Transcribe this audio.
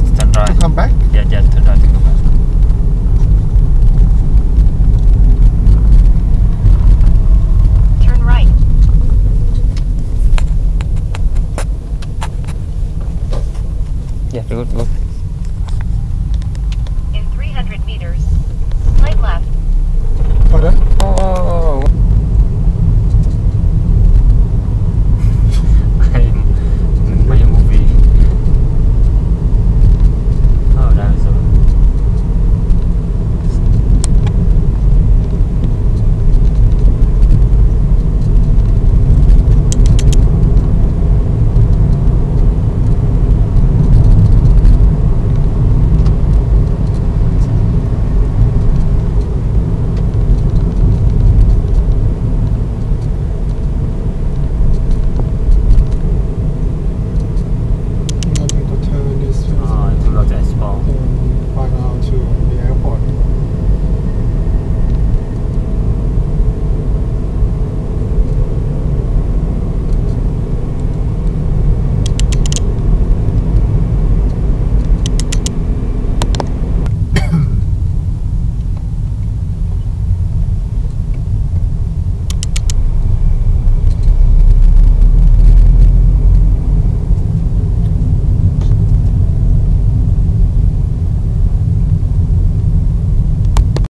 just turn right. To come back? Yeah, just turn right to come back. Turn right. Yeah, good, good.